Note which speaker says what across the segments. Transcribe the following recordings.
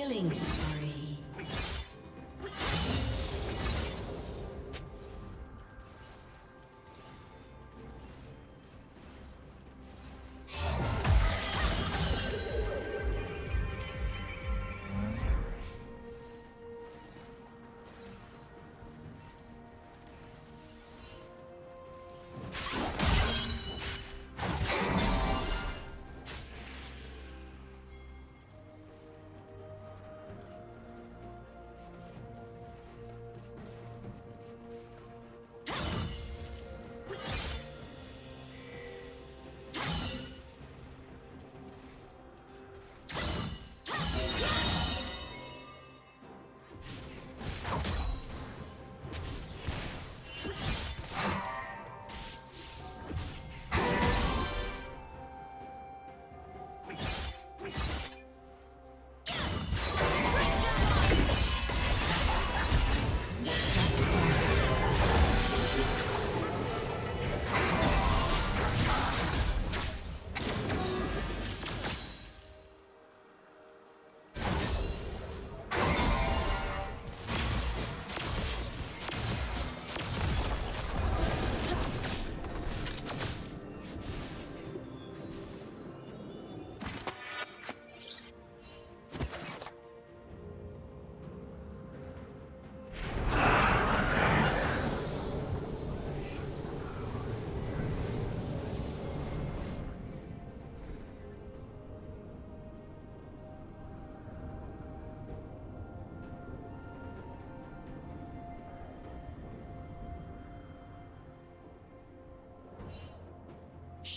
Speaker 1: Killing spree.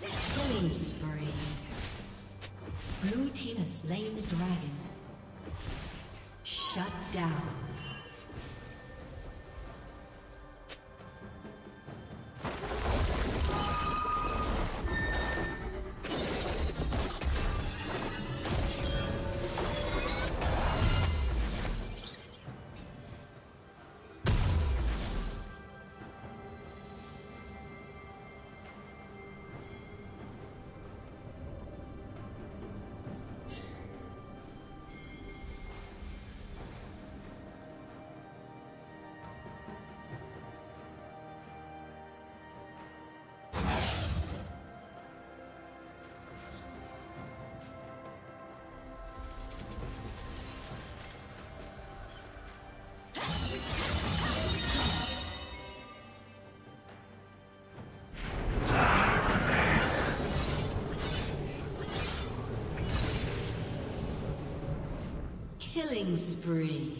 Speaker 1: Killing spree. Blue team has slain the dragon. Shut down. Killing spree.